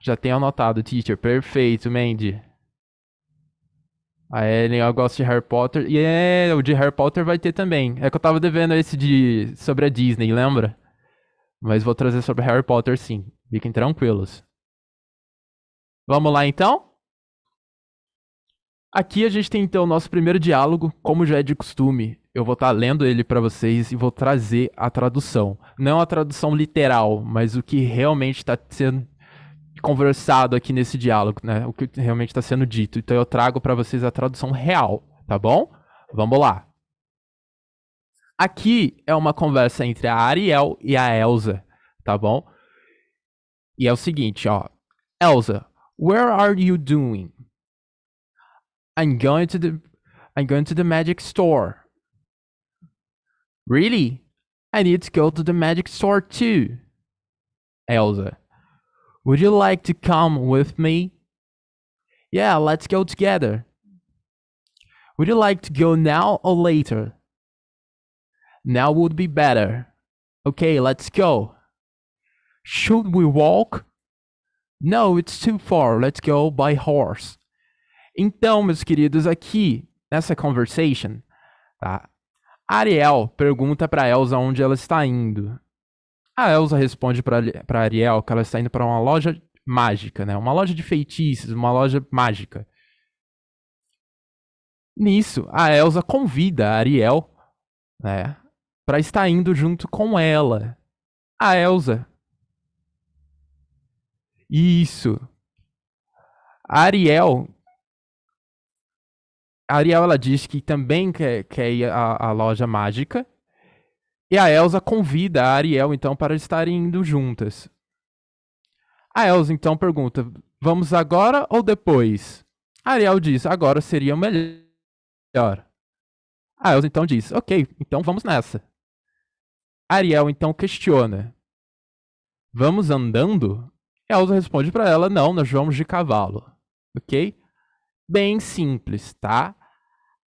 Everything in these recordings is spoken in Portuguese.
Já tenho anotado, teacher. Perfeito, Mandy. A Ellen, eu gosto de Harry Potter. E é, o de Harry Potter vai ter também. É que eu tava devendo esse de sobre a Disney, lembra? Mas vou trazer sobre Harry Potter sim. Fiquem tranquilos. Vamos lá então? Aqui a gente tem então o nosso primeiro diálogo, como já é de costume. Eu vou estar tá lendo ele para vocês e vou trazer a tradução. Não a tradução literal, mas o que realmente está sendo conversado aqui nesse diálogo, né? O que realmente está sendo dito. Então eu trago para vocês a tradução real, tá bom? Vamos lá. Aqui é uma conversa entre a Ariel e a Elsa, tá bom? E é o seguinte, ó. Elsa, where are you doing? I'm going to the I'm going to the magic store. Really? I need to go to the magic store too. Elsa. Would you like to come with me? Yeah, let's go together. Would you like to go now or later? Now would be better. Okay, let's go. Should we walk? No, it's too far. Let's go by horse. Então, meus queridos, aqui nessa conversation, tá? Ariel pergunta para Elsa onde ela está indo. A Elsa responde para Ariel que ela está indo para uma loja mágica, né? Uma loja de feitiços, uma loja mágica. Nisso, a Elsa convida a Ariel, né, para estar indo junto com ela. A Elsa. Isso. A Ariel a Ariel ela diz que também quer, quer ir à, à loja mágica. E a Elsa convida a Ariel então para estarem indo juntas. A Elsa então pergunta: Vamos agora ou depois? A Ariel diz: Agora seria melhor. A Elsa então diz: Ok, então vamos nessa. A Ariel então questiona: Vamos andando? Elsa responde para ela: Não, nós vamos de cavalo. Ok? bem simples, tá?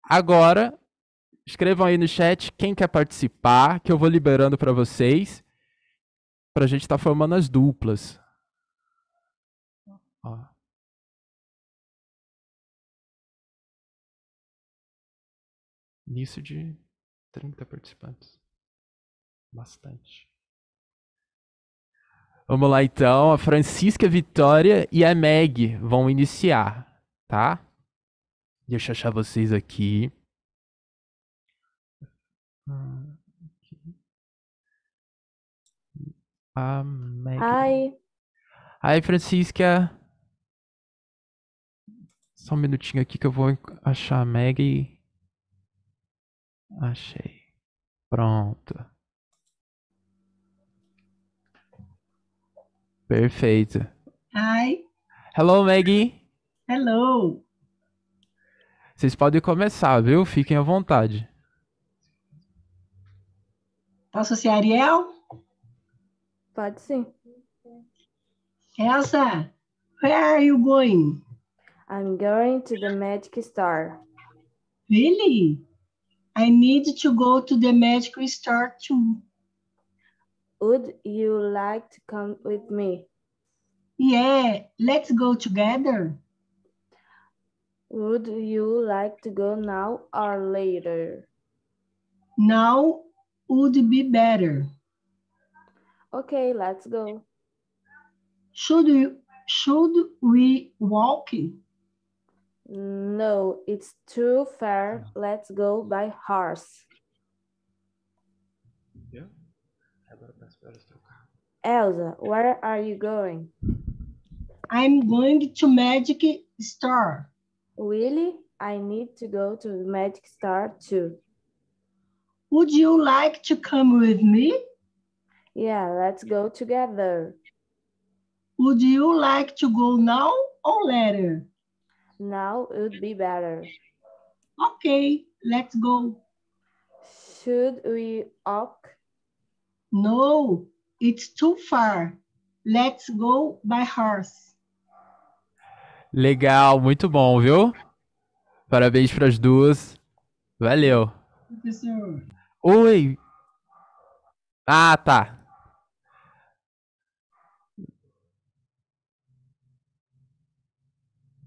Agora, escrevam aí no chat quem quer participar, que eu vou liberando para vocês, para a gente estar tá formando as duplas. Ó. Início de 30 participantes. Bastante. Vamos lá então, a Francisca Vitória e a Meg vão iniciar, tá? Deixa eu achar vocês aqui. A Meg. Ai. Ai, Francisca. Só um minutinho aqui que eu vou achar a Meg. Achei. Pronto. Perfeito. Hi. Hello, Maggie. Hello. Vocês podem começar, viu? Fiquem à vontade. Posso ser Ariel? Pode sim. Elsa, where are you going? I'm going to the magic store. Really? I need to go to the magic store too. Would you like to come with me? Yeah, let's go together. Would you like to go now or later? Now would be better. Okay, let's go. Should we, should we walk? No, it's too far. Let's go by horse. Yeah. Elsa, where are you going? I'm going to magic store. Really? I need to go to the magic store too. Would you like to come with me? Yeah, let's go together. Would you like to go now or later? Now would be better. Okay, let's go. Should we walk? No, it's too far. Let's go by horse. Legal, muito bom, viu? Parabéns para as duas. Valeu. Professor. Oi. Ah, tá.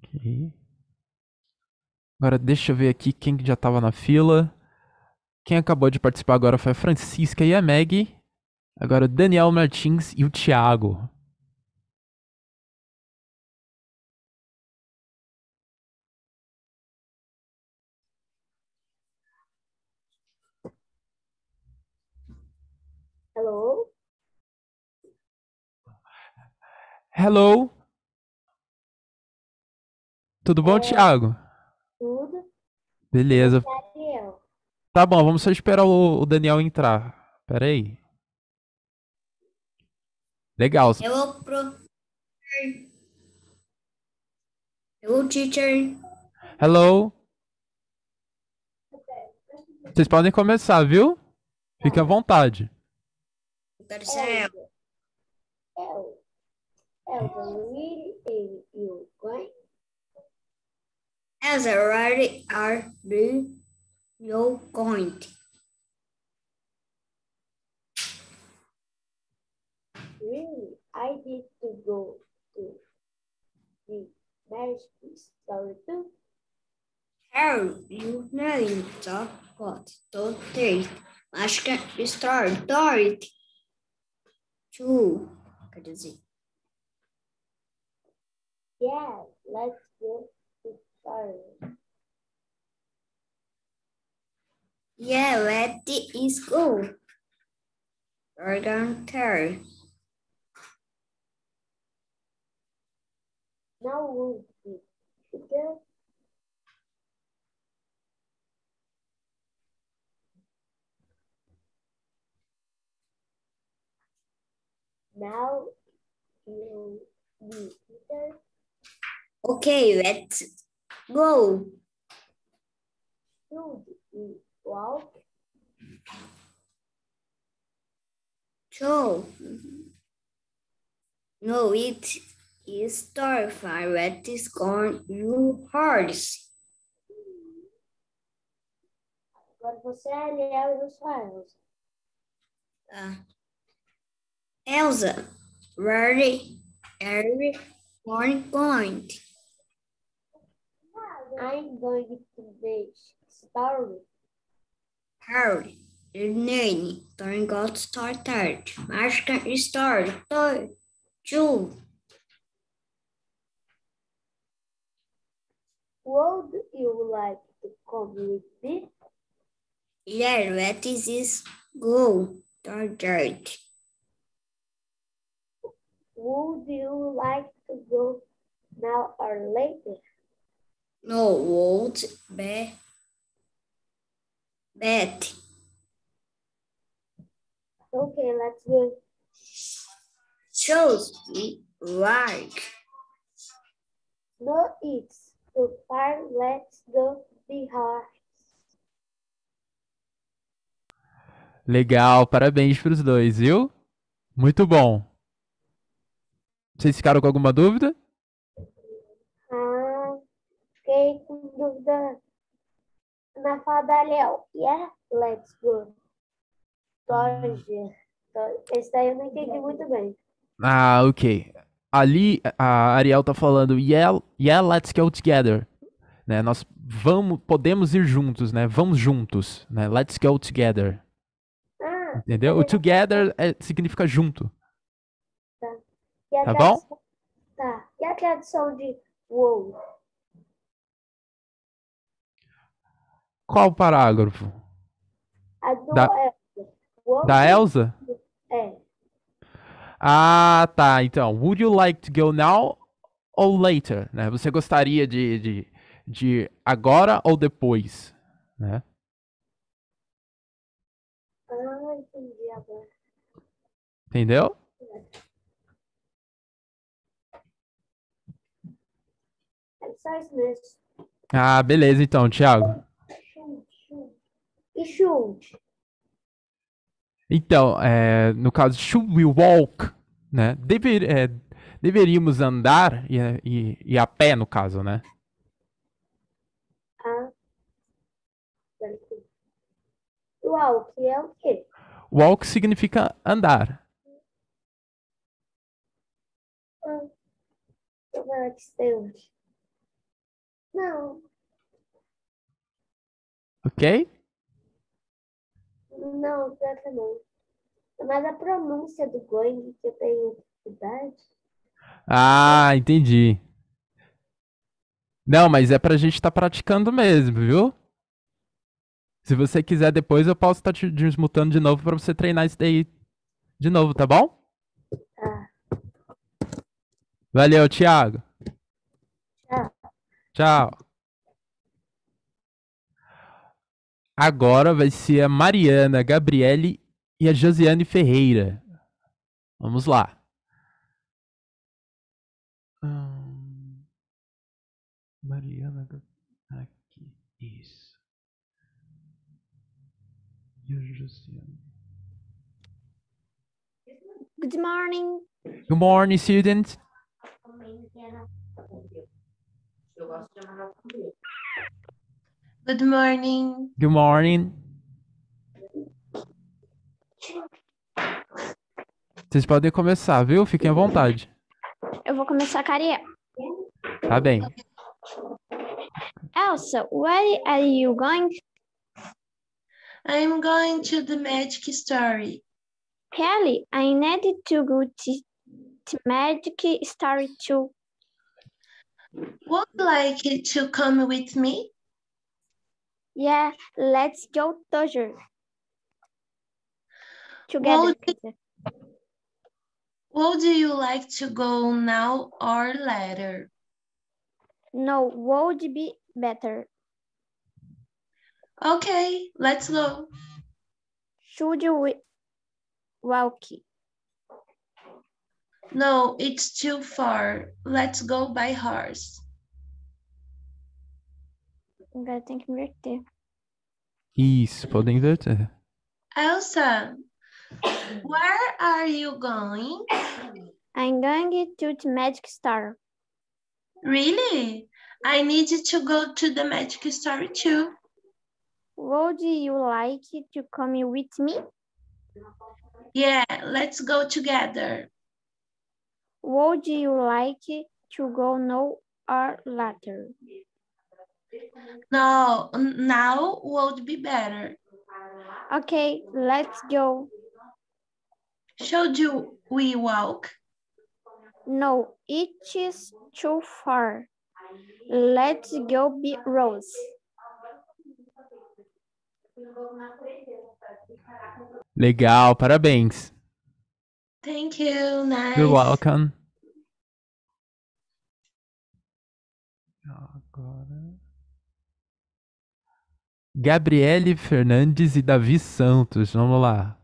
Ok. Agora deixa eu ver aqui quem que já tava na fila. Quem acabou de participar agora foi a Francisca e a Maggie. Agora o Daniel Martins e o Thiago. Hello. Tudo bom, É. Thiago? Tudo? Beleza. Daniel. Tá bom, vamos só esperar o, o Daniel entrar. Pera aí. Legal. Hello, pro. Hello, teacher. Hello. Vocês podem começar, viu? Fique à vontade. Terceiro. El. Elsa, really, ele e o Gwen? As already are the you going. Really, I need to go to the magic store too. Harry, you know the what to take. Mágica Star Dorothy. Two. Quer dizer. Yeah, let's go to store. Yeah, let it go. Dragon Terry. Now would be sugar. Now you be Peter. Okay, let's go. Should we walk? So, no, it is terrifying. Let is gone you horse. Agora você é e eu sou a Elsa. Uh, Elsa, where are you going? I'm going to the story. Harry, Hernani, Torn got started. Mágica Story, Toy, Two. Would you like to come with me? Yeah, let is this go? Tortured. Would you like to go now or later? No, won't be. Bet. Okay, let's go. Shows me like. No, it's too far. Let's go the horse. Legal, parabéns pros dois, viu? Muito bom. Vocês ficaram com alguma dúvida? Dúvida na fala da Ariel. Yeah, let's go. Torge. Esse daí eu não entendi muito bem. Ah, ok. Ali a Ariel tá falando yeah, yeah, let's go together. Né? Nós vamos, podemos ir juntos, né? Vamos juntos, né? Let's go together. Ah, Entendeu? O together é- significa junto. e a Tá bom? tradução- Tá. E a tradução de wow? Qual o parágrafo? A do Da- Elsa. Da Elsa? É. Ah, tá. Então, would you like to go now ou later? Né? Você gostaria de, de, de agora ou depois? Né? Ah, entendi agora. Entendeu? É só isso mesmo. Ah, beleza então, Thiago. E chute? Então, é, no caso, should we walk, né? Dever, é, deveríamos andar e, e, e a pé, no caso, né? Ah. Que é o quê? Walk significa andar. Ah. Não, Ok? Não, pior que não. Mas a pronúncia do going que eu tenho dificuldade. Ah, entendi. Não, mas é pra gente estar praticando mesmo, viu? Se você quiser depois, eu posso estar te desmutando de novo pra você treinar isso daí de novo, tá bom? Tá. Valeu, Thiago. Tchau. Tchau. Agora vai ser a Mariana, a Gabriele e a Josiane Ferreira. Vamos lá. Hum, Mariana, aqui, isso. E a Josiane. Good morning. Good morning, students. Good morning. Good morning. Vocês podem começar, viu? Fiquem à vontade. Eu vou começar com a Ariel. Tá bem. Elsa, where are you going? I'm going to the magic story. Kelly, I need to go to, to Magic Story too. Would you like to come with me? Yeah, let's go together. Together. Would, would you like to go now or later? No, what would be better. Okay, let's go. Should we walk? No, it's too far. Let's go by horse. Agora tem que inverter. Isso, podem inverter. Elsa, where are you going? I'm going to the Magic Star. Really? I need to go to the magic story too. Would you like to come with me? Yeah, let's go together. Would you like to go now or later? No, n- now would be better. Okay, let's go. Should you we walk? No, it is too far. Let's go be Rose. Legal, parabéns. Thank you, nice. You're welcome. Gabriele Fernandes e Davi Santos. Vamos lá.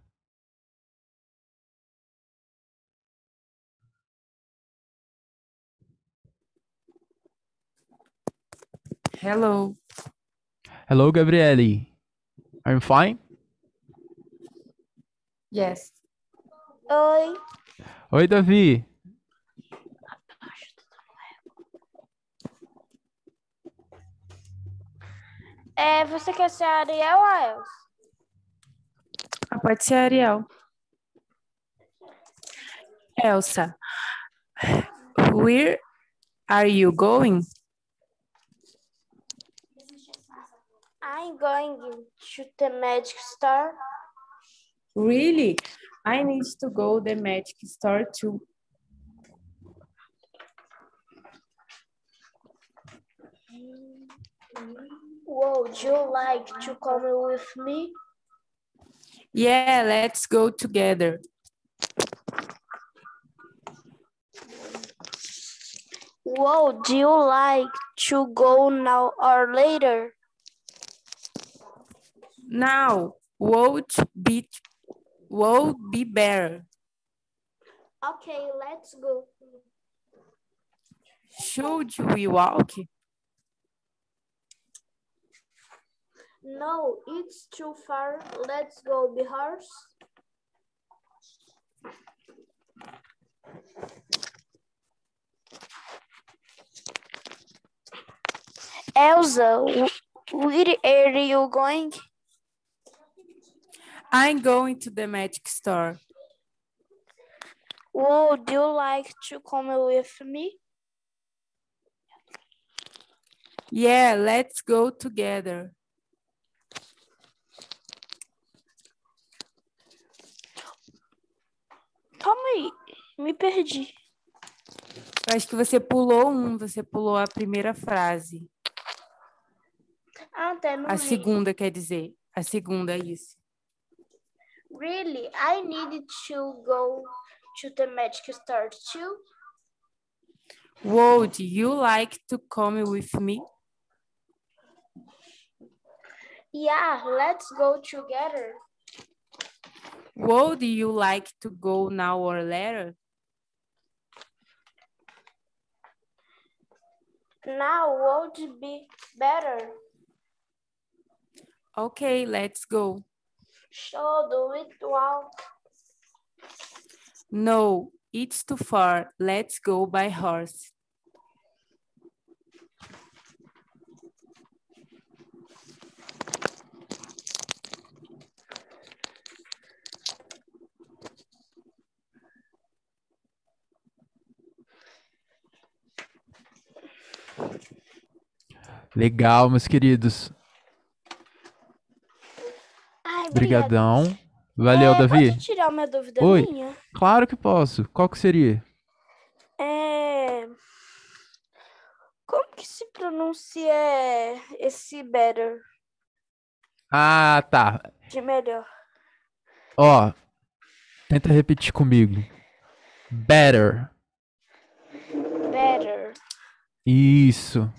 Hello. Hello, Gabriele. I'm fine? Yes. Oi. Oi, Davi. É, você quer ser a Ariel ou a Elsa? Ah, pode ser a Ariel. Elsa, where are you going? I'm going to the Magic Star. Really? I need to go the magic store too. Would you like to come with me? Yeah, let's go together. Would you like to go now or later? Now, would be would be better. Okay, let's go. Should we walk? No, it's too far. Let's go be horse. Elsa, where are you going? I'm going to the magic store. Would you like to come with me? Yeah, let's go together. Calma aí, me perdi. Eu acho que você pulou um, você pulou a primeira frase. Ah, tá A meio. segunda, quer dizer. A segunda, é isso. Really? I needed to go to the magic store too? Would you like to come with me? Yeah, let's go together. Would you like to go now or later? Now would be better. Okay, let's go. So do it well. No, it's too far. Let's go by horse. Legal, meus queridos. Ai, obrigada. Brigadão. Valeu, É, Davi. Pode tirar uma dúvida Oi. minha? Claro que posso. Qual que seria? É... Como que se pronuncia esse better Ah, tá. de melhor? Ó, tenta repetir comigo. Better. Better, Isso.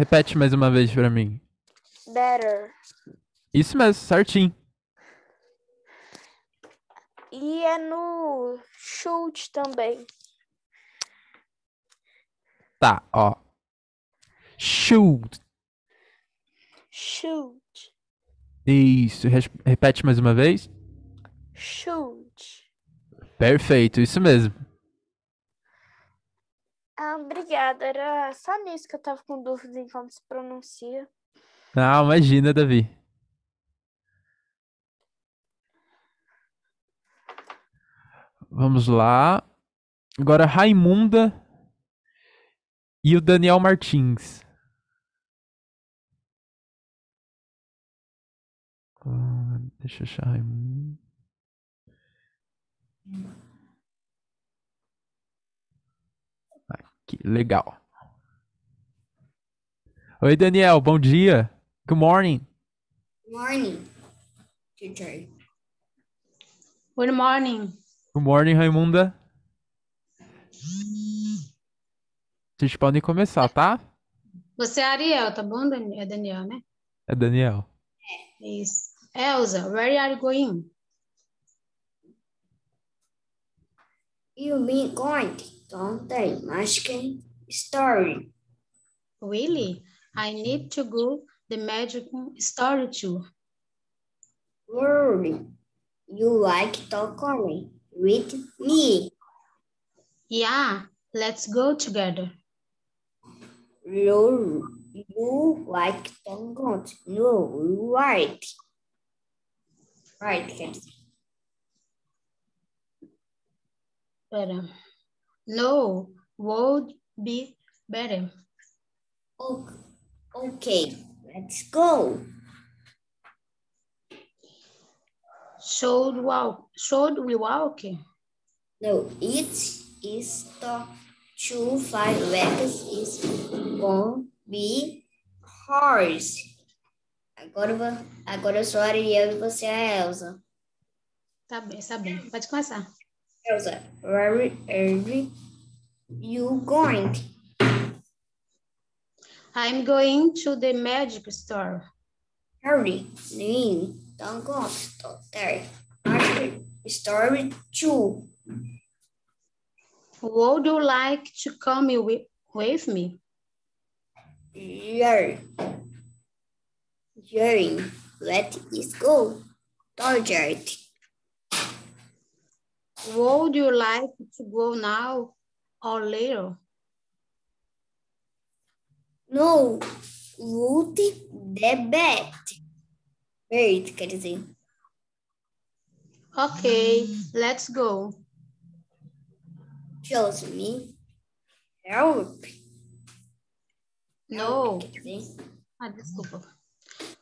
Repete mais uma vez pra mim. better. Isso mesmo, certinho. E é no chute também. Tá, ó. Shoot. Chute, Isso. Repete mais uma vez. chute. Perfeito, isso mesmo. Ah, obrigada. Era só nisso que eu tava com dúvida em como se pronuncia. Não, imagina, Davi. Vamos lá. Agora Raimunda e o Daniel Martins. Ah, Deixa eu achar Raimundo. Aqui, legal. Oi, Daniel, bom dia. Good morning. Morning, teacher. Good morning. Good morning, Raimunda. Vocês podem começar, tá? Você é Ariel, tá bom, Daniel? É Daniel, né? É Daniel. Isso. Elsa, where are you going? You mean going to the magic story. Really? I need to go the magic story too. Worry. You like come with me. Yeah, let's go together. You, you like go. No, right. Right, kids. Better. No, would be better. O- Okay, let's go. Should walk. Should we walk? No, it is the two five letters is gonna be horse. Agora, agora eu sou a Ariel e você é a Elsa. Tá bem, tá bem. Pode começar. Elsa, where are you going? I'm going to the magic store. Hurry, Nin, don't go to there. Magic story two. Would you like to come with, with me? Yer. Yerin, let us go. Tortured. Would you like to go now or later? No, would the bet. Wait, quer dizer. Okay, let's go. Shows me. Help. No. Ah, desculpa.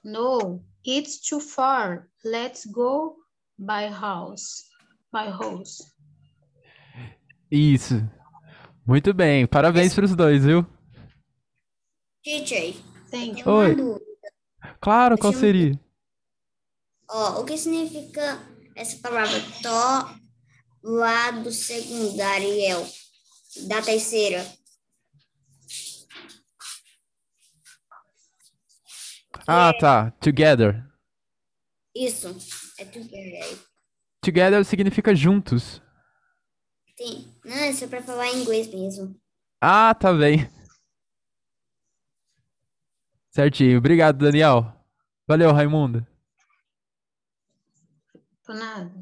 No, it's too far. Let's go by house. By house. Isso. Muito bem. Parabéns pros dois, viu? You. uma Oi. dúvida. Claro, qual seria? Ó, o que significa essa palavra tó lá do segundo, Ariel? Da terceira. Ah, tá. Together. Isso. É together. Together significa juntos. Tem. Não, isso é pra falar em inglês mesmo. Ah, tá bem. Certinho. Obrigado, Daniel. Valeu, Raimundo. Por nada.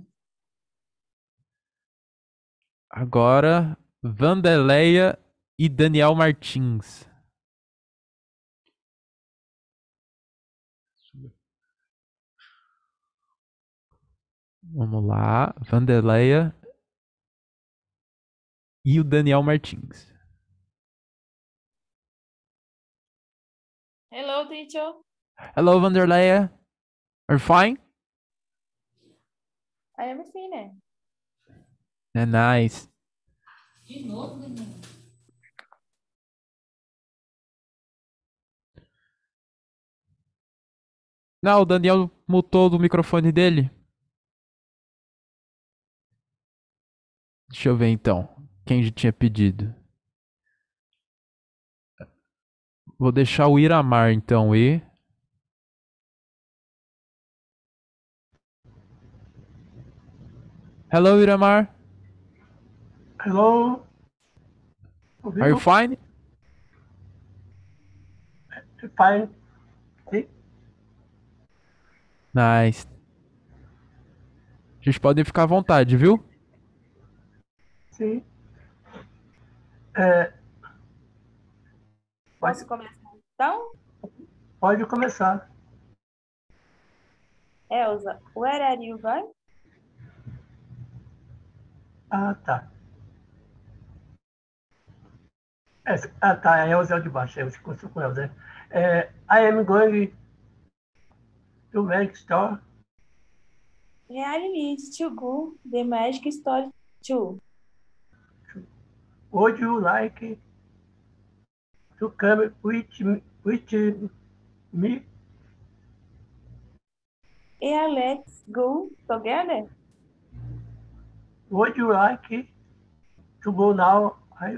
Agora, Vandeleia e Daniel Martins. Vamos lá, Vandeleia e o Daniel Martins. Hello, teacher. Hello, Vanderleia. Are you fine? I am fine. É nice. Não, o Daniel mutou do microfone dele. Deixa eu ver então. Quem já tinha pedido? Vou deixar o Iramar então e. Hello, Iramar. Hello? Are you fine? fine? Sim? Nice. Vocês podem ficar à vontade, viu? Sim. É, pode, Posso começar então? pode começar. Elsa, where are you going? Ah, tá. É, ah, tá. A Elza é o de baixo. Eu estou com Elza. É, I am going to magic store. I need to go the magic store too. Would you like to come with, me- with me? Yeah, let's go together. Would you like to go now? I,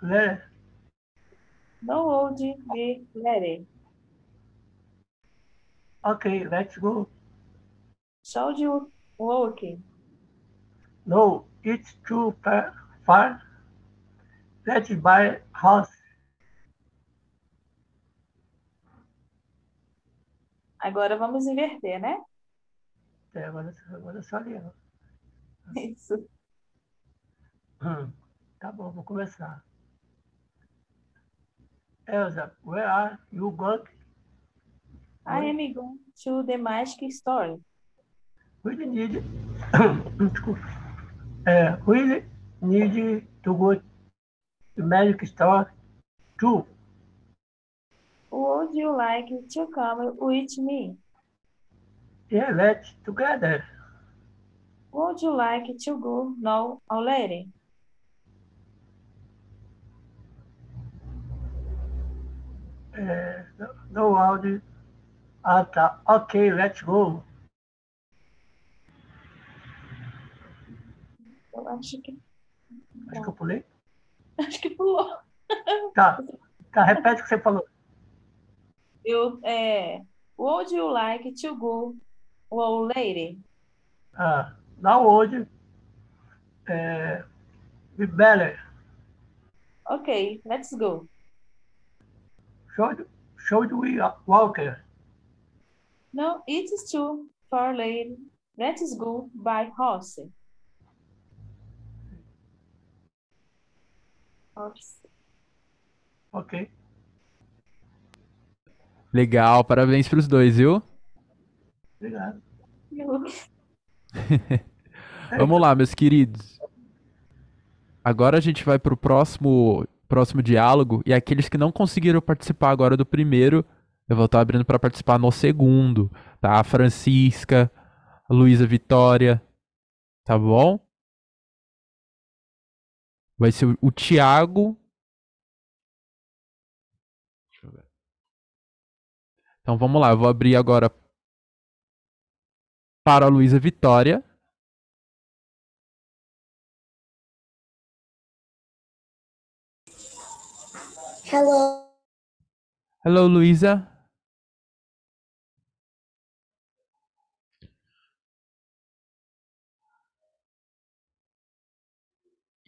let, No hold be ready. okay, let's go. Should you walking? No, it's too fa- far. Let's buy house. Agora vamos inverter, né? É, agora, agora é só ali. Isso. Hum, tá bom, vou começar. Elsa, where are you going? I am going to the magic store. We need. Desculpa. É, we need to go to magic store too. Would you like to come with me? Yeah, let's together. Would you like to go now already? É, no- no áudio. Ah, tá. Ok, let's go. Eu acho que, Acho que eu pulei. acho que pulou. Tá. Tá, repete o que você falou. Eu, é, would you like to go already? Ah, now hoje. É, be better. Okay, let's go. Should, should we walk? No, it is too far late. Let's go by horse. Horse. Ok. Legal, parabéns pros dois, viu? Obrigado. Vamos lá, meus queridos. Agora a gente vai pro próximo próximo diálogo. E aqueles que não conseguiram participar agora do primeiro, eu vou estar abrindo para participar no segundo, tá? A Francisca, a Luísa Vitória, tá bom? Vai ser o, o Tiago. Deixa eu ver. Então vamos lá, eu vou abrir agora para a Luísa Vitória. Hello. Hello, Luísa.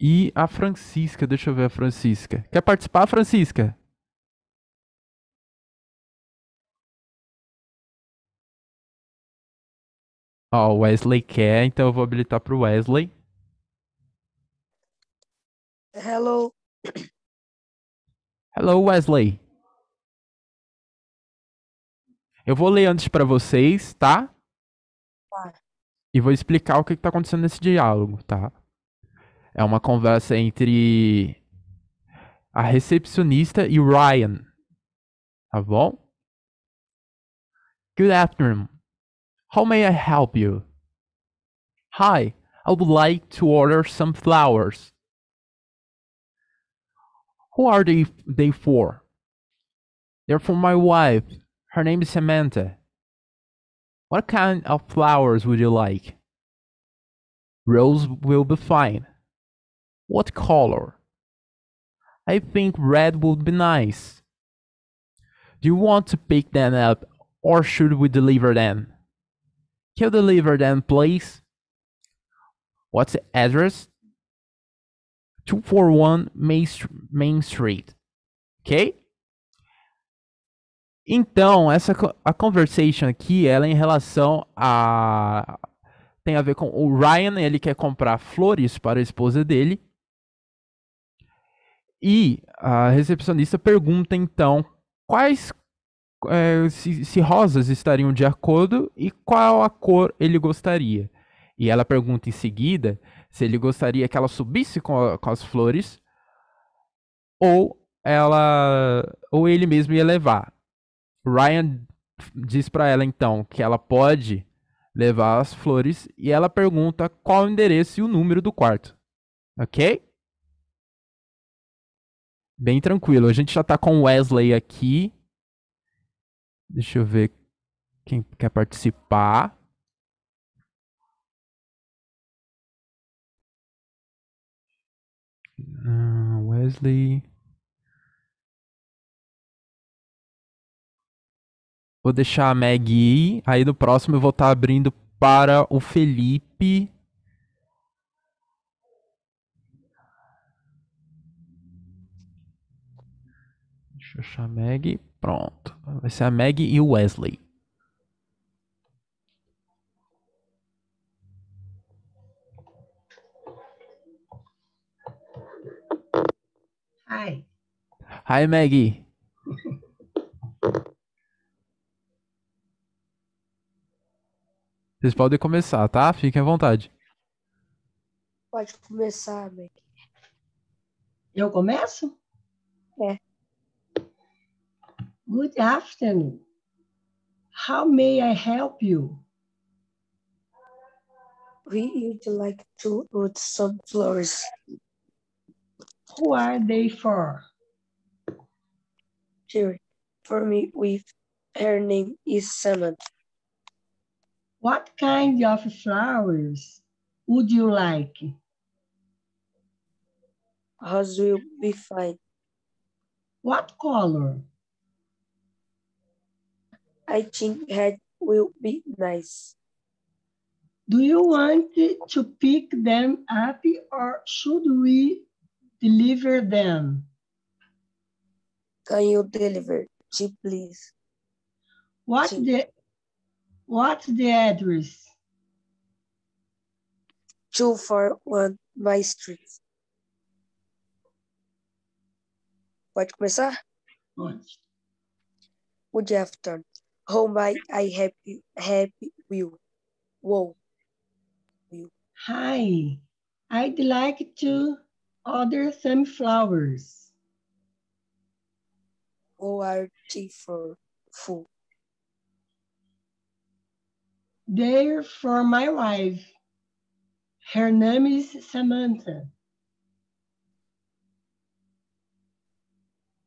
E a Francisca, deixa eu ver a Francisca. Quer participar, Francisca? Ó, o Wesley quer, então eu vou habilitar pro Wesley. Hello. Hello, Wesley. Eu vou ler antes para vocês, tá? Tá. E vou explicar o que está acontecendo nesse diálogo, tá? É uma conversa entre a recepcionista e o Ryan. Tá bom? Good afternoon. How may I help you? Hi, I would like to order some flowers. Who are they, they for? They're for my wife. Her name is Samantha. What kind of flowers would you like? Rose will be fine. What color? I think red would be nice. Do you want to pick them up or should we deliver them? Can you deliver them, please? What's the address? 241 Main, Str- Main Street. Ok? Então, essa a conversation aqui, ela é em relação a tem a ver com o Ryan, ele quer comprar flores para a esposa dele. E a recepcionista pergunta então quais eh, se, se rosas estariam de acordo e qual a cor ele gostaria. E ela pergunta em seguida se ele gostaria que ela subisse com, a- com as flores ou ela ou ele mesmo ia levar. Ryan diz para ela então que ela pode levar as flores e ela pergunta qual o endereço e o número do quarto. OK? Bem tranquilo. A gente já tá com o Wesley aqui. Deixa eu ver quem quer participar. Ah, Wesley. Vou deixar a Meg. Aí no próximo eu vou estar abrindo para o Felipe. Deixa eu achar a Meg. Pronto. Vai ser a Meg e o Wesley. Hi. Hi, Maggie. Vocês podem começar, tá? Fiquem à vontade. Pode começar, Meg. Eu começo? É. Good afternoon. How may I help you? We would like to put some flowers. Who are they for? Here, for me, with her name is Samantha. What kind of flowers would you like? Rose will be fine. What color? I think red will be nice. Do you want to pick them up or should we deliver them? Can you deliver, please? What's the what's the address? Two for one my street. Pode começar? Onde? Good afternoon. How may I help you? Help you? Whoa. Hi, I'd like to order some flowers. ORT for? food. They're for my wife. Her name is Samantha.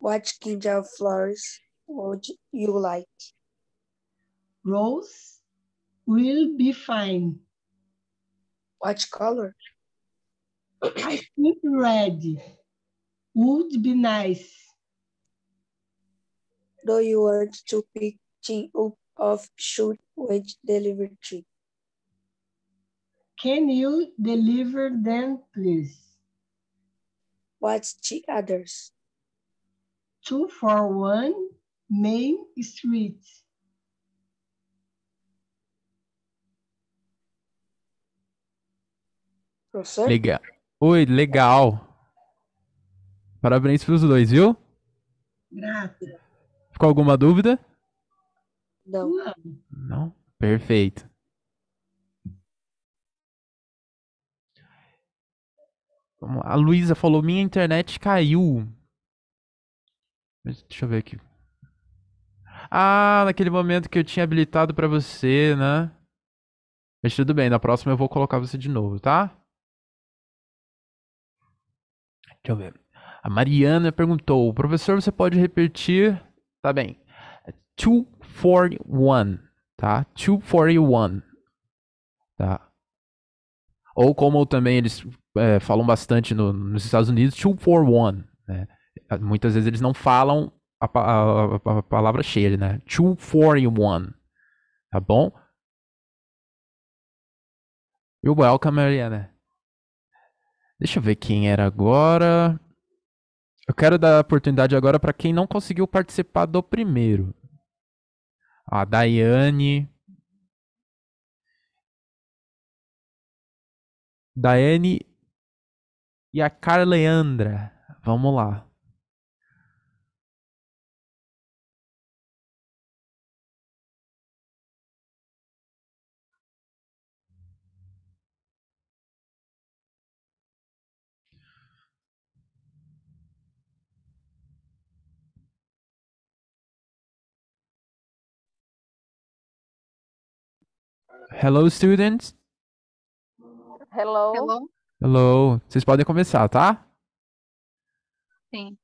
what kind of flowers would you like? Rose will be fine. What color? I think red would be nice. Do you want to pick up of shoot with delivery? Can you deliver them, please? What's the others? Two for one Main Street. Professor? Legal. Oi, legal. Parabéns pros dois, viu? Grata. Ficou alguma dúvida? Não. Não. Perfeito. A Luísa falou: minha internet caiu. Deixa eu ver aqui. Ah, naquele momento que eu tinha habilitado pra você, né? Mas tudo bem, na próxima eu vou colocar você de novo, tá? Deixa eu ver. A Mariana perguntou: professor, você pode repetir? Tá bem. 241, tá? 241. Tá? Ou como também eles é, falam bastante no- nos Estados Unidos, 241, né? Muitas vezes eles não falam a, a- a- a palavra cheia, né? 241, tá bom? You're welcome, Mariana. Deixa eu ver quem era agora. Eu quero dar a oportunidade agora para quem não conseguiu participar do primeiro. A Daiane. Daiane e a Carleandra. Vamos lá. Hello, students. Hello. Hello? Hello. Vocês podem começar, tá? Sim.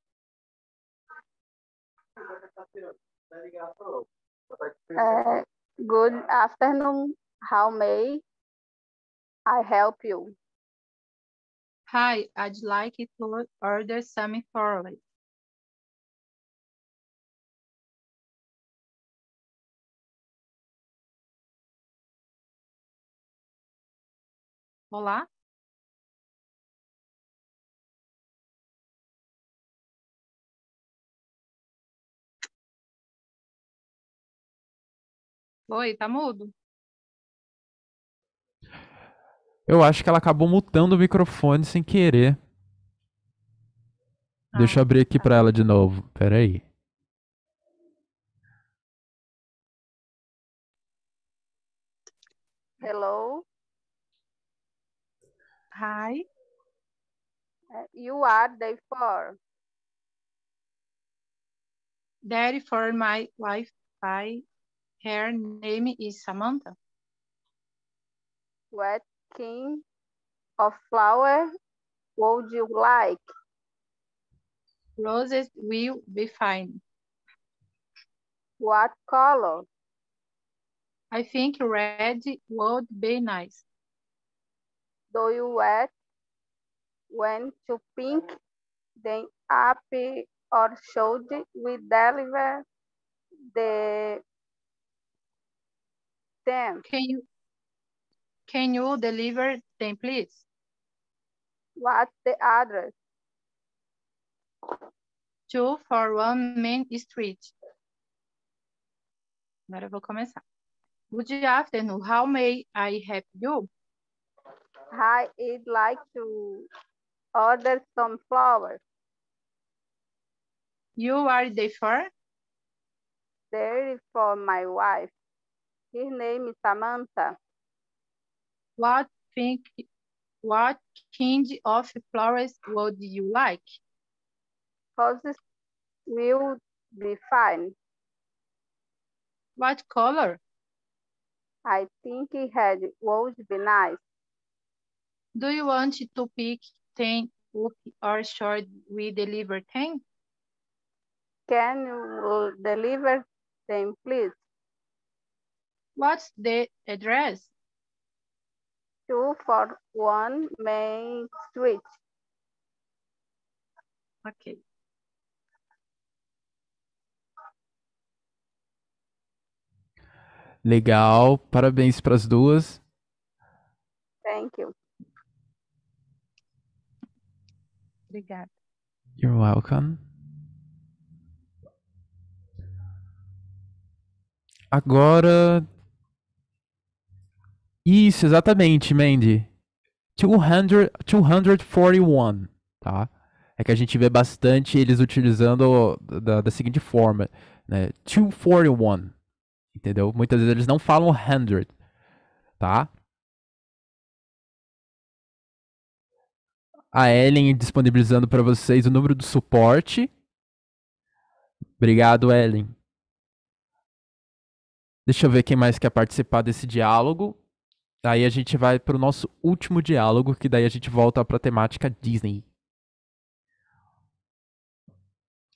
Uh, good afternoon. How may I help you? Hi, I'd like to order some for Olá? Oi, tá mudo? Eu acho que ela acabou mutando o microfone sem querer. Deixa eu abrir aqui pra ela de novo. Pera aí. Hello. Hi, Uh, you are the for daddy for my wife. I, her name is Samantha. what kind of flower would you like? Roses will be fine. What color? I think red would be nice. Do you want when to pink then up or should we deliver the them? Can you can you deliver them, please? What's the address? Two for one Main Street. Agora eu vou começar. Good afternoon. How may I help you? Hi, I'd like to order some flowers. You are the for? They're for my wife. His name is Samantha. What think what kind of flowers would you like? Roses will be fine. What color? I think red would be nice. Do you want to pick 10 up or should we deliver 10? Can you deliver them, please? What's the address? 241 Main Street. Ok. Legal, parabéns para as duas. Thank you. Obrigada. You're welcome. Agora. Isso, exatamente, Mandy. 200, 241, tá? É que a gente vê bastante eles utilizando da, da seguinte forma, né? 241, entendeu? Muitas vezes eles não falam 100, tá? A Ellen disponibilizando para vocês o número do suporte. Obrigado, Ellen. Deixa eu ver quem mais quer participar desse diálogo. Daí a gente vai para o nosso último diálogo, que daí a gente volta para a temática Disney.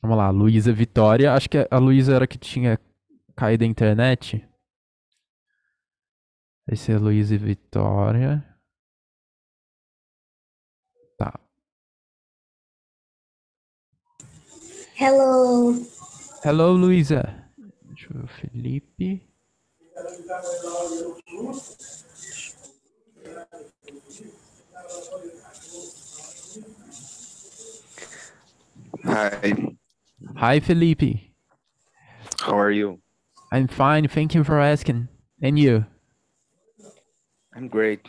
Vamos lá, Luísa Vitória. Acho que a Luísa era que tinha caído a internet. Esse é Luísa Vitória. Hello. Hello, Luísa. Deixa eu ver o Felipe. Hi, Hi, Felipe. how are you? I'm fine. Thank you for asking. And you? I'm great,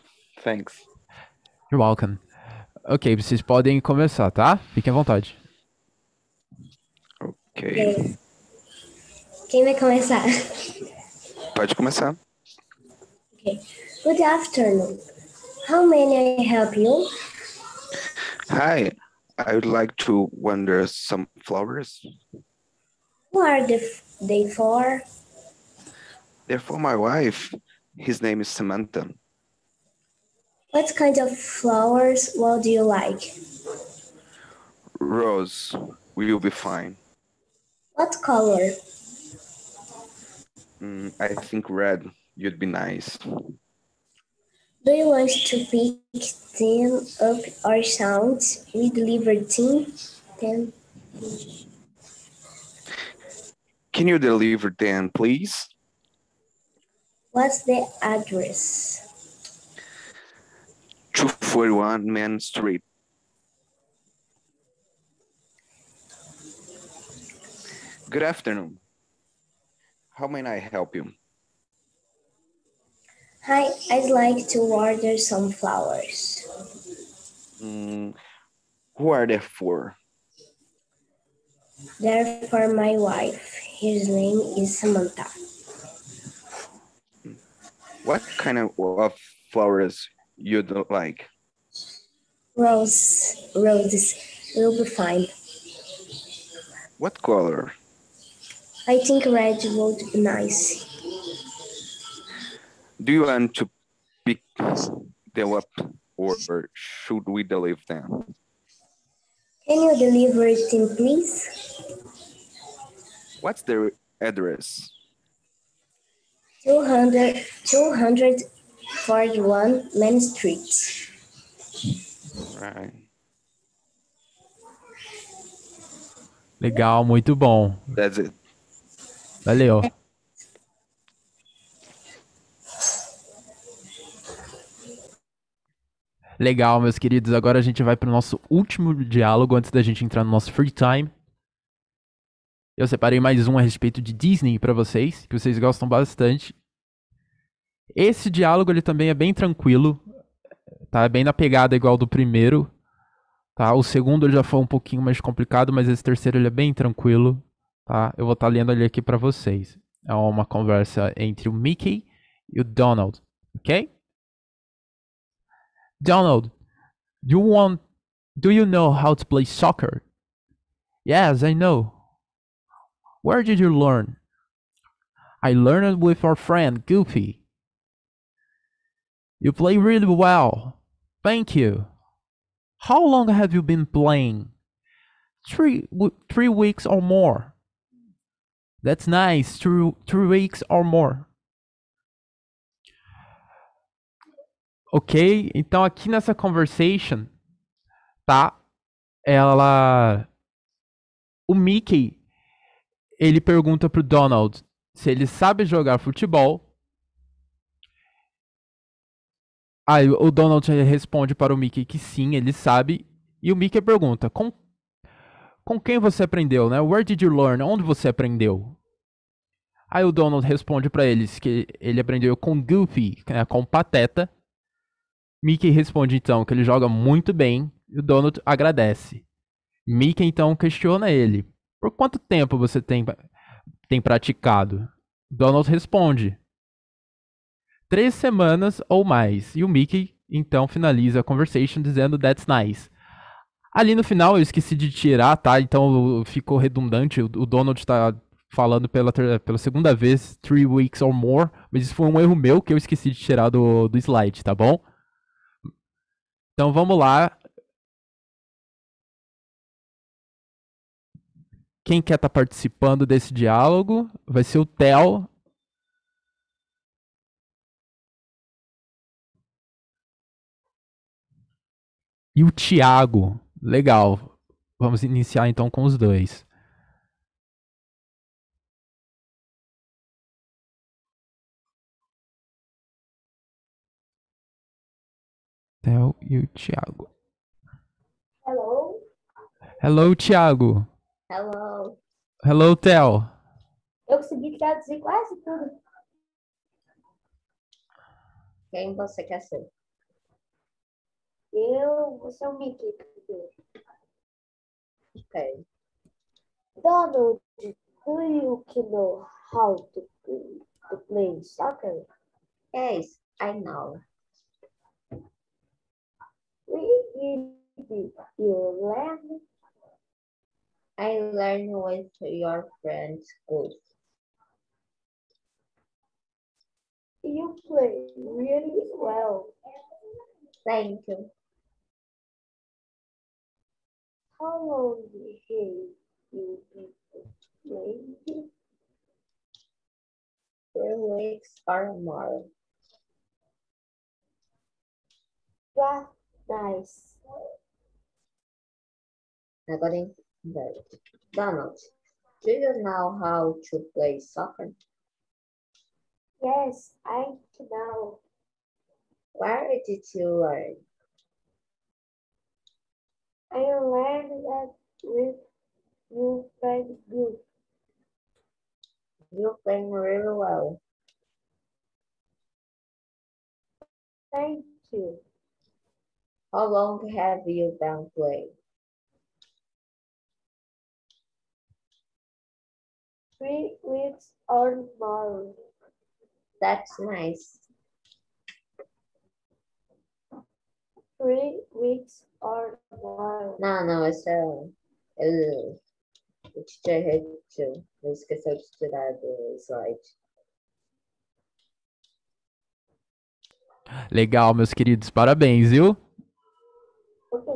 thanks. You're welcome. Ok, vocês podem começar, tá? Fiquem à vontade. Ok, Quem vai começar? pode começar. Good afternoon. How may I help you? Hi, I would like to wander some flowers. Who are the, they for? They're for my wife. His name is Samantha. What kind of flowers would you like? Rose, we will be fine. What color? Mm, I think red, you'd be nice. Do you want to pick them up or sound? We deliver them. them. Can you deliver them, please? What's the address? 241 Main Street. Good afternoon. How may I help you? Hi, I'd like to order some flowers. Mm, who are they for? They're for my wife. His name is Samantha. What kind of, of flowers you don't like? Rose, roses will be fine. What color? I think red would be nice. Do you want to pick them up or should we deliver them? Can you deliver it in, please? What's their address? 200, 241 Main Street. Right. Legal, muito bom. That's it. Valeu. Legal, meus queridos. Agora a gente vai para o nosso último diálogo antes da gente entrar no nosso free time. Eu separei mais um a respeito de Disney para vocês, que vocês gostam bastante. Esse diálogo ele também é bem tranquilo, tá? É bem na pegada igual do primeiro, tá? O segundo já foi um pouquinho mais complicado, mas esse terceiro ele é bem tranquilo, tá? Eu vou estar lendo ele aqui para vocês. É uma conversa entre o Mickey e o Donald, ok? Donald, do you want do you know how to play soccer? Yes, I know. Where did you learn? I learned with our friend Goofy. You play really well. Thank you. How long have you been playing? Three, three weeks or more. That's nice. Three, three weeks or more. Ok, então aqui nessa conversation, tá? Ela. O Mickey, ele pergunta pro Donald se ele sabe jogar futebol. Aí o Donald responde para o Mickey que sim, ele sabe. E o Mickey pergunta: com, com quem você aprendeu, né? Where did you learn? Onde você aprendeu? Aí o Donald responde para eles que ele aprendeu com Goofy, né, com Pateta. Mickey responde então que ele joga muito bem e o Donald agradece. Mickey então questiona ele: Por quanto tempo você tem, tem praticado? Donald responde: Três semanas ou mais. E o Mickey então finaliza a conversation dizendo That's nice. Ali no final eu esqueci de tirar, tá? Então ficou redundante. O Donald está falando pela, pela segunda vez, three weeks or more. Mas isso foi um erro meu que eu esqueci de tirar do, do slide, tá bom? Então vamos lá. Quem quer estar tá participando desse diálogo vai ser o Theo. E o Thiago. Legal. Vamos iniciar então com os dois. Theo e o Thiago. Hello. Hello, Thiago. Hello. Hello, Theo. Eu consegui traduzir quase tudo. Quem você quer ser? Eu vou ser o Mickey. Ok. Donald, do you know how to play, to play soccer? Yes, I know. Where did you learn? I learned with your friends Goose. You play really well. Thank you. How long have you been playing? Three weeks or more. That's nice. According to Donald, do you know how to play soccer? Yes, I know. Where did you learn? I learned that with you friend good. You play really well. Thank you. How long have you been playing? Three weeks or more. That's nice. Three weeks or more. Não, não, esse é. Eu, o teacher repetiu. Ele esqueceu de tirar do slide. Legal, meus queridos. Parabéns, viu? Ok.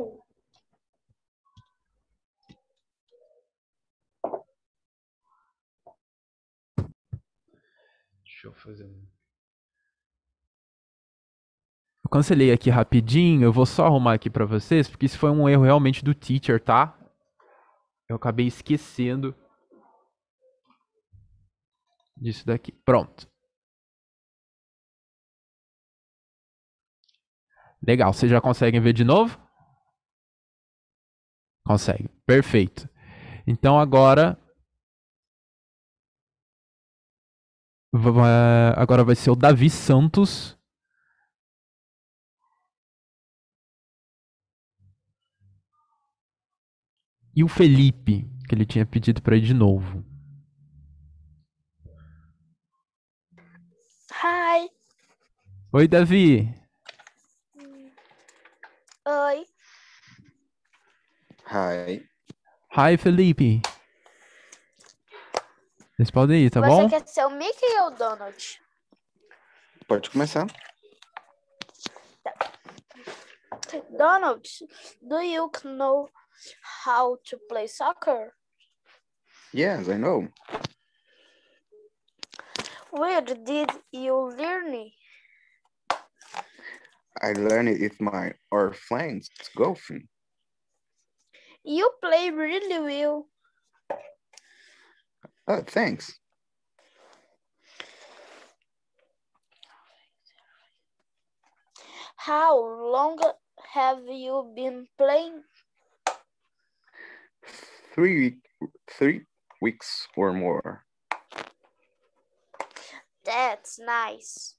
Deixa eu fazer um. Eu cancelei aqui rapidinho, eu vou só arrumar aqui pra vocês, porque isso foi um erro realmente do teacher, tá? Eu acabei esquecendo disso daqui. Pronto. Legal, vocês já conseguem ver de novo? Consegue. Perfeito. Então agora agora vai ser o Davi Santos. E o Felipe, que ele tinha pedido para ir de novo. Hi. Oi, Davi. Oi. Hi. Hi, Felipe. Vocês podem ir, tá Você bom? quer ser o Mickey ou o Donald? Pode começar. Donald, do you know how to play soccer? Yes, I know. Where did you learn it? I learned it with my our friends golfing. You play really well. Oh, thanks. How long have you been playing? Three week, three weeks or more. That's nice.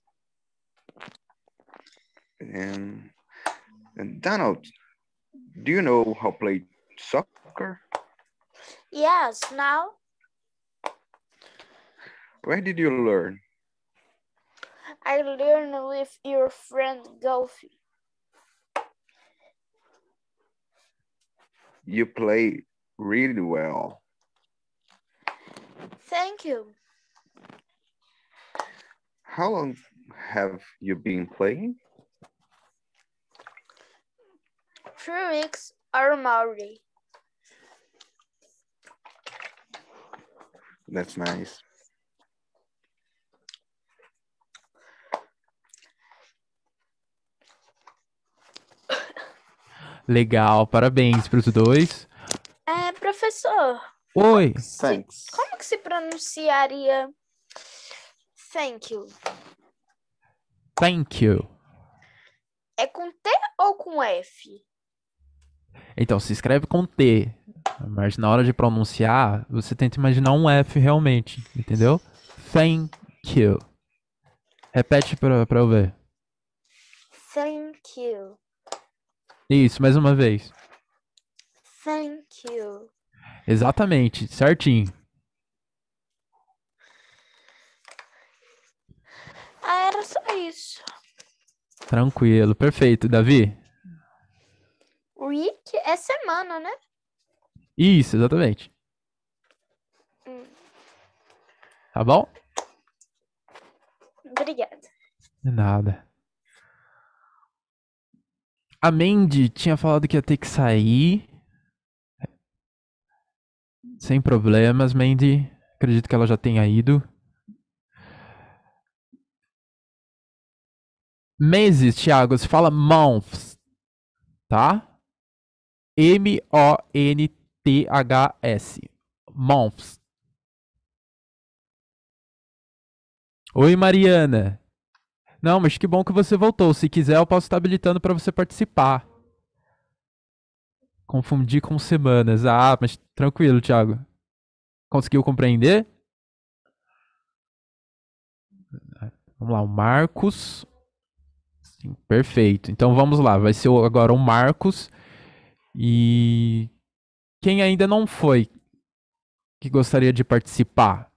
And, and Donald, do you know how to play soccer? Yes, now Where did you learn? I learned with your friend Golfy. You play really well. Thank you. How long have you been playing? Three weeks or more. That's nice. Legal, parabéns pros dois. Professor, Oi, Thanks. como que se pronunciaria thank you? thank you. É com T ou com F? Então, se escreve com T, mas na hora de pronunciar, você tenta imaginar um F realmente, entendeu? Thank you. Repete pra, pra eu ver. Thank you. Isso, mais uma vez. Thank you. Exatamente, certinho. Ah, era só isso. Tranquilo, perfeito. Davi? Week é semana, né? Isso, exatamente. Hum, Tá bom? obrigada. De nada. A Mandy tinha falado que ia ter que sair. Sem problemas, Mandy. Acredito que ela já tenha ido. Meses, Thiago, se fala months, tá? M-O-N-T-H-S. Months. Oi, Mariana. Não, mas que bom que você voltou. Se quiser, eu posso estar habilitando para você participar. Confundi com semanas. Ah, mas tranquilo, Thiago. Conseguiu compreender? Vamos lá, o Marcos. Sim, perfeito. Então vamos lá. Vai ser agora o Marcos. E quem ainda não foi que gostaria de participar?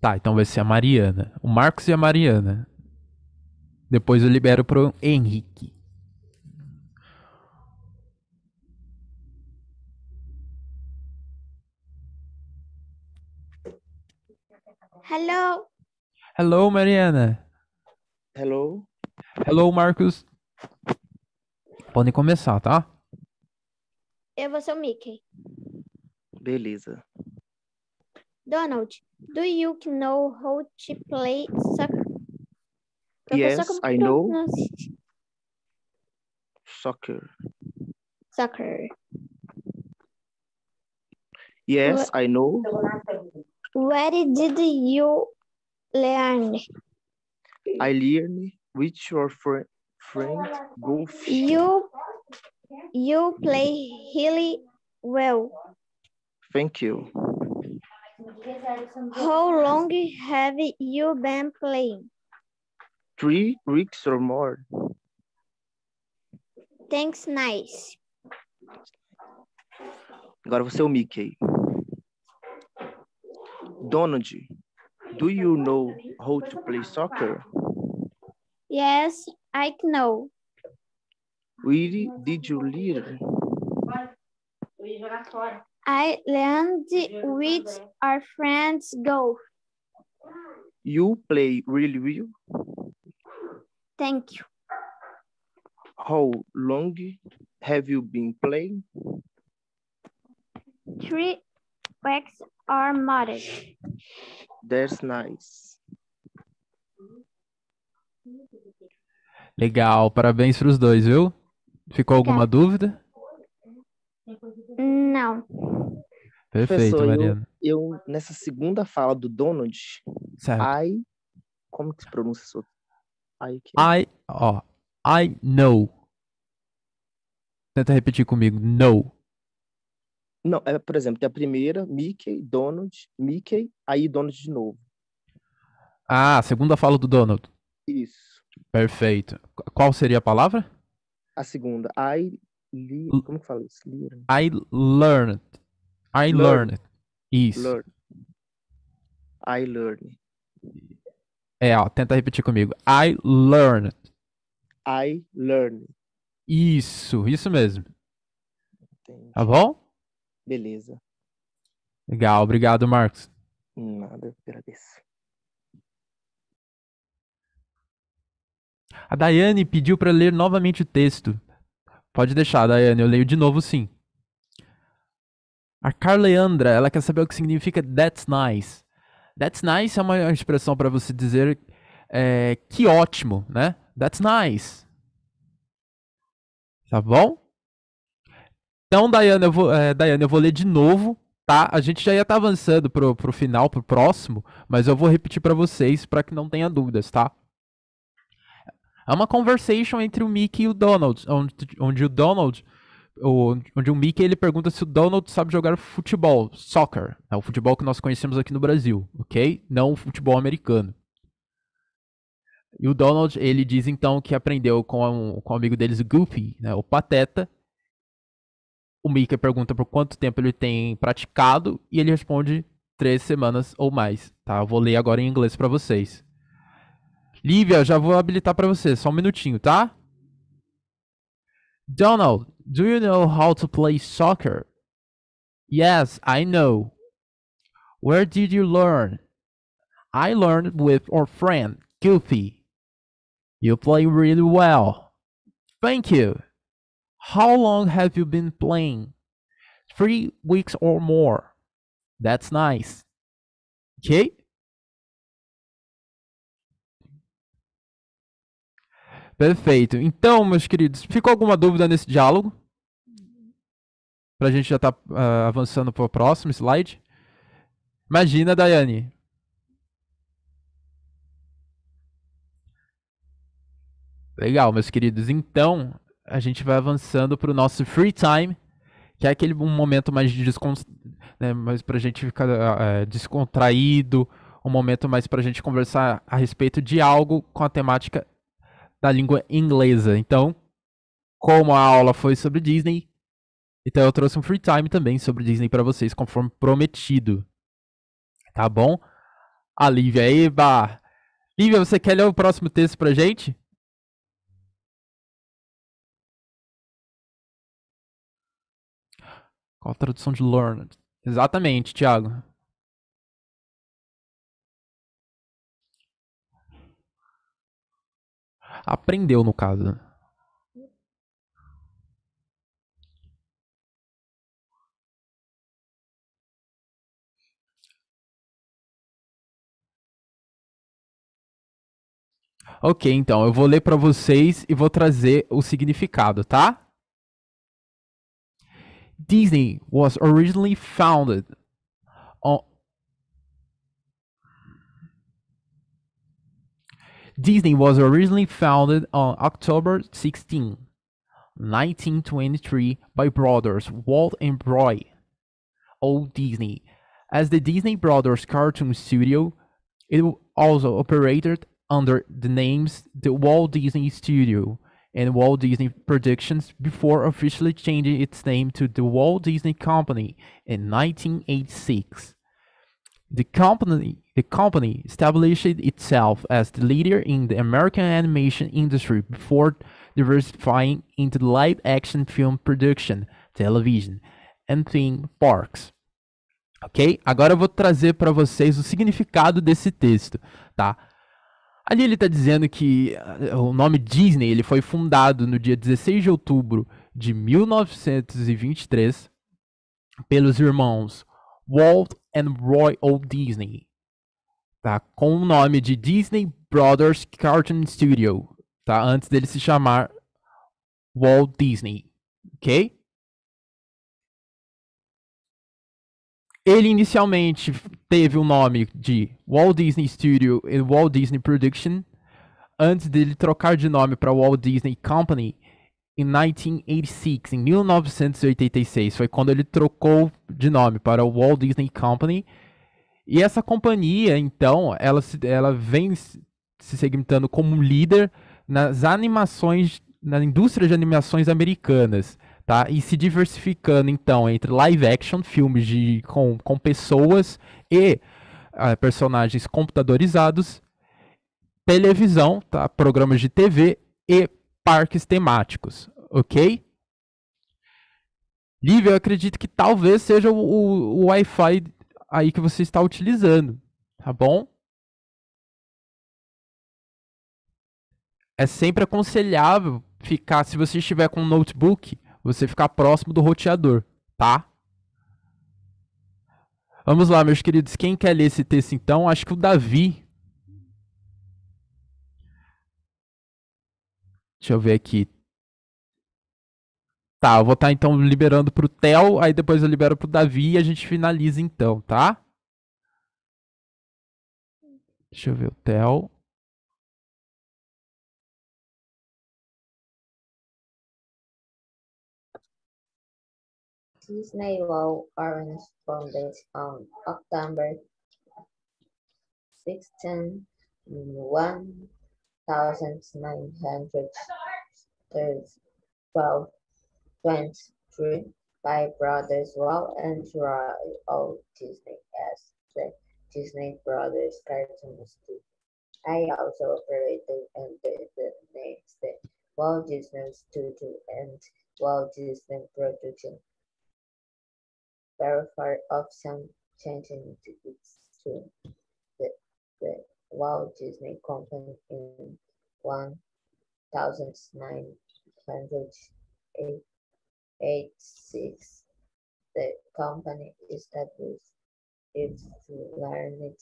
Tá, então vai ser a Mariana. O Marcos e a Mariana. Depois eu libero pro Henrique. Hello. Hello, Mariana. Hello. Hello, Marcos. Podem começar, tá? Eu vou ser o Mickey. Beleza. Donald, do you know how to play soccer? Yes, I know. Soccer. Soccer. Yes, I know. Where did you learn? I learned with your fri friend golf. You you play really well. Thank you. How long have you been playing? Three weeks or more. Thanks, nice. Agora você é o Mickey. Donald, Do you know how to play soccer? Yes, I know. Where did you learn? I learned with our friends golf. You play really well? Thank you. How long have you been playing? Three weeks or more. That's nice. Legal, parabéns pros dois, viu? Ficou alguma dúvida? Não. Perfeito, Professor, eu, Mariana. eu, nessa segunda fala do Donald, Certo. I, como que se pronuncia isso? I, que- I, ó, I know. Tenta repetir comigo. Know. Não, é, por exemplo, tem a primeira, Mickey, Donald, Mickey, aí Donald de novo. Ah, segunda fala do Donald. Isso. Perfeito. Qu- Qual seria a palavra? A segunda, I, li, como que fala isso? I learned. I Learn. learned. Isso. Learn. I learn. É, ó, tenta repetir comigo. I learned. I learn. Isso, isso mesmo. Tá bom? Beleza. Legal, obrigado, Marcos. Nada, agradeço. A Daiane pediu para ler novamente o texto. Pode deixar, Daiane, eu leio de novo sim. A Carleandra, ela quer saber o que significa that's nice. That's nice é uma expressão para você dizer é, que ótimo, né? That's nice. Tá bom? Então, Daiane, eu vou, é, eu vou ler de novo, tá? A gente já ia estar avançando pro, pro final, pro próximo, mas eu vou repetir para vocês para que não tenha dúvidas, tá? É uma conversation entre o Mickey e o Donald, onde, onde o Donald, onde o Mickey ele pergunta se o Donald sabe jogar futebol, soccer, é o futebol que nós conhecemos aqui no Brasil, ok? Não o futebol americano. E o Donald ele diz então que aprendeu com, um- com o amigo deles, o Goofy, né, o Pateta. O Mickey pergunta por quanto tempo ele tem praticado e ele responde três semanas ou mais, tá? Eu vou ler agora em inglês para vocês. Lívia, já vou habilitar para você, só um minutinho, tá? Donald, do you know how to play soccer? Yes, I know. Where did you learn? I learned with our friend, Goofy. You play really well. Thank you. How long have you been playing? Three weeks or more. That's nice. Okay? Perfeito. Então, meus queridos, ficou alguma dúvida nesse diálogo? Pra gente já estar avançando para o próximo slide. Imagina, Daiane. Legal, meus queridos. Então, a gente vai avançando para o nosso free time, que é aquele um momento mais de descon... né, mais pra gente ficar eh, descontraído, um momento mais pra gente conversar a respeito de algo com a temática da língua inglesa. Então, como a aula foi sobre Disney, então eu trouxe um free time também sobre Disney para vocês, conforme prometido. Tá bom? A Lívia, eba! Lívia, você quer ler o próximo texto pra gente? Qual a tradução de learned? Exatamente, Thiago. Aprendeu, no caso. Ok, então, eu vou ler para vocês e vou trazer o significado, tá? Disney was originally founded Disney was originally founded on October 16, 1923 by brothers Walt and Roy O. Disney. As the Disney Brothers Cartoon Studio, it also operated under the names the Walt Disney Studio and Walt Disney Productions before officially changing its name to the Walt Disney Company in 1986. The company, the company established itself as the leader in the American animation industry before diversifying into live action film production, television, and theme parks. Ok? Agora eu vou trazer para vocês o significado desse texto, tá? Ali ele está dizendo que uh, o nome Disney ele foi fundado no dia 16 de outubro de 1923 pelos irmãos Walt and O. Disney, tá? Com o nome de Disney Brothers Cartoon Studio, tá? Antes dele se chamar Walt Disney, ok? Ele inicialmente teve o nome de Walt Disney Studio e Walt Disney Production, antes dele trocar de nome para Walt Disney Company em 1986, em 1986, foi quando ele trocou de nome para o Walt Disney Company. E essa companhia, então, ela, ela vem se segmentando como líder nas animações, na indústria de animações americanas tá? E se diversificando então entre live action, filmes de, com, com pessoas e uh, personagens computadorizados, televisão, tá? Programas de TV e parques temáticos, ok? Lívia, eu acredito que talvez seja o, o, o Wi-Fi aí que você está utilizando, tá bom? É sempre aconselhável ficar, se você estiver com um notebook, você ficar próximo do roteador, tá? Vamos lá, meus queridos. Quem quer ler esse texto então? Acho que o Davi. Deixa eu ver aqui. Tá, eu vou estar tá, então liberando pro Theo, aí depois eu libero pro Davi e a gente finaliza então, tá? Deixa eu ver o Theo. Law Orange founded on October 16, 1923 by brothers Walt and Roy O. Disney as the Disney Brothers Cartoon Studio. I also operated under the names the Walt Disney Studio and Walt Disney Production very far off some changing its to the, the Walt Disney Company in 1986. The company established its learned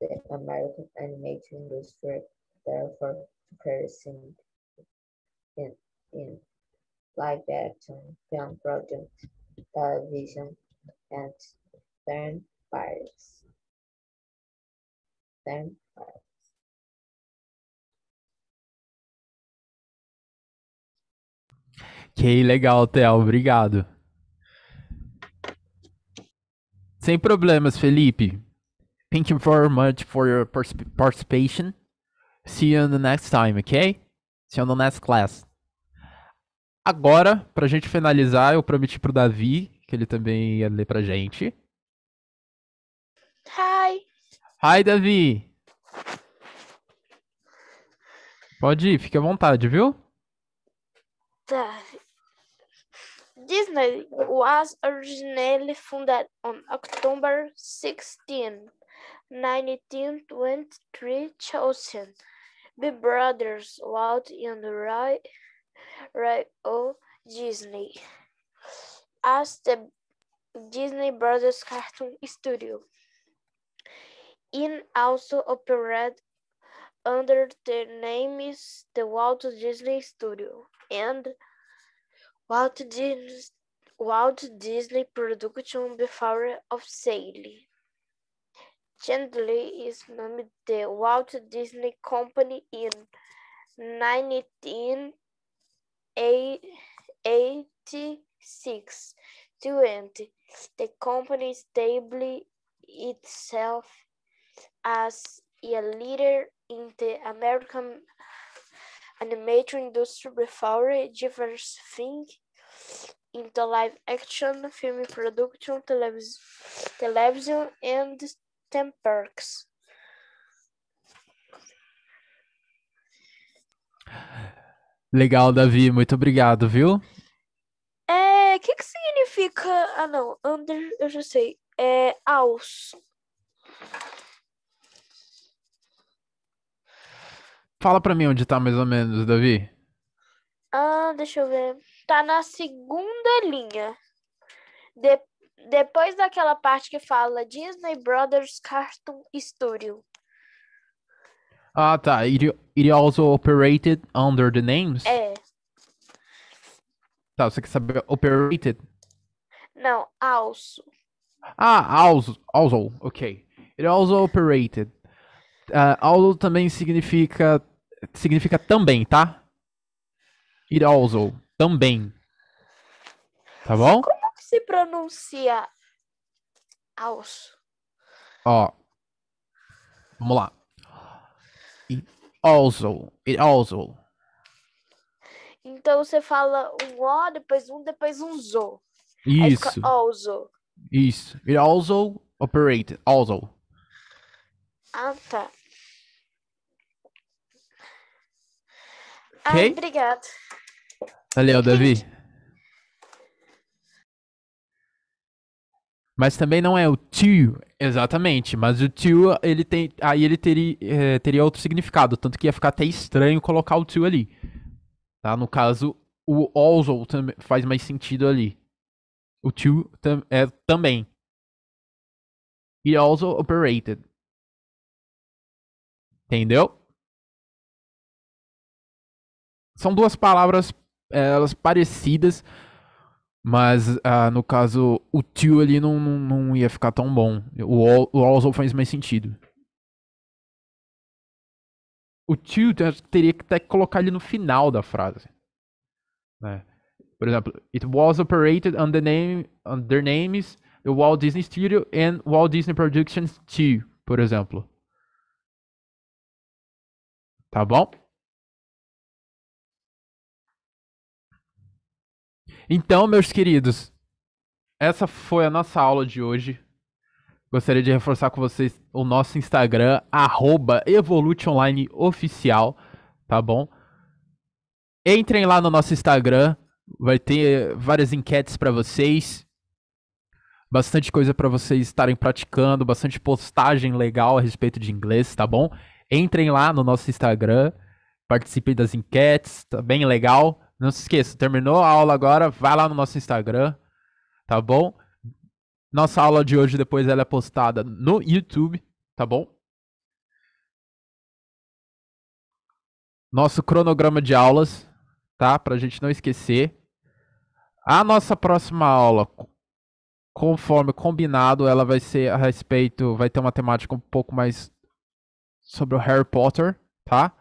the American animation industry, therefore producing in, in live action film projects, television, and then Paris. Que legal, Theo. Obrigado. Sem problemas, Felipe. Thank you very much for your participation. See you the next time, okay? See you the next class. Agora, pra gente finalizar, eu prometi pro Davi que ele também ia ler pra gente. Hi. Hi, Davi. Pode ir, fique à vontade, viu? Tá. Disney was originally founded on October 16, 1923, chosen by brothers Walt and Roy, Roy O. Disney as the Disney Brothers Cartoon Studio. It also operated under the names the Walt Disney Studio and Walt Disney, Walt Disney Production before of sale. Chandler is named the Walt Disney Company in 1980 six twenty. The company established itself as a leader in the American animation industry before diversifying into live action, film production, televis television, and 10 perks. Legal, Davi. Muito obrigado, viu? É, o que que significa? Ah, não, under, eu já sei. É aus. Fala pra mim onde tá mais ou menos, Davi. Ah, deixa eu ver. Tá na segunda linha. De- depois daquela parte que fala Disney Brothers Cartoon Studio. Ah, tá. It, it also operated under the names? É. Tá, você quer saber operated? Não, also. Ah, also, also, ok. It also operated. Ah, also também significa significa também, tá? It also, também. Tá bom? Como que se pronuncia also? Ó. Vamos lá. It also, it also. Então você fala um O, depois um, depois um zo. Isso. also. Isso. It also operated. Also. Ah, tá. Ai, obrigada. Valeu, Davi. Mas também não é o to, exatamente. Mas o to, ele tem. Aí ele teria, eh, teria outro significado. Tanto que ia ficar até estranho colocar o to ali. Tá? No caso, o also também faz mais sentido ali. O to tam- é também. It also operated. Entendeu? São duas palavras elas parecidas, mas ah, no caso o to ali não, não, não ia ficar tão bom. O, o also faz mais sentido. O te- teria que até colocar ele no final da frase. né? Por exemplo, it was operated under name under names the Walt Disney Studio and Walt Disney Productions 2, por exemplo. Tá bom? Então, meus queridos, essa foi a nossa aula de hoje. Gostaria de reforçar com vocês o nosso Instagram, arroba tá bom? Entrem lá no nosso Instagram, vai ter várias enquetes para vocês, bastante coisa para vocês estarem praticando, bastante postagem legal a respeito de inglês, tá bom? Entrem lá no nosso Instagram, participem das enquetes, tá bem legal. Não se esqueça, terminou a aula agora, vai lá no nosso Instagram, tá bom? Nossa aula de hoje depois ela é postada no YouTube, tá bom? Nosso cronograma de aulas, tá? Pra gente não esquecer. A nossa próxima aula, conforme combinado, ela vai ser a respeito, vai ter uma temática um pouco mais sobre o Harry Potter, tá?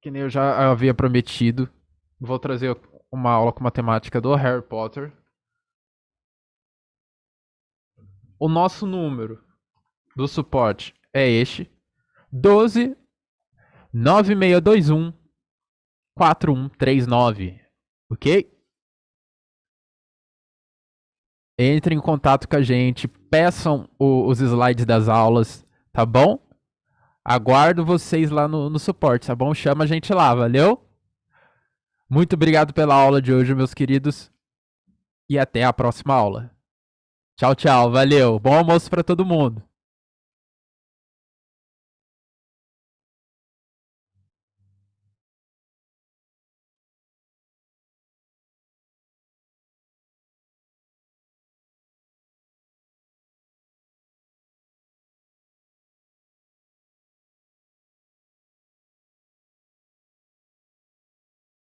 Que nem eu já havia prometido. Vou trazer uma aula com matemática do Harry Potter. O nosso número do suporte é este: 12 9621 4139. Ok? Entrem em contato com a gente, peçam o- os slides das aulas, tá bom? Aguardo vocês lá no, no suporte, tá bom? Chama a gente lá, valeu? Muito obrigado pela aula de hoje, meus queridos. E até a próxima aula. Tchau, tchau. Valeu. Bom almoço para todo mundo.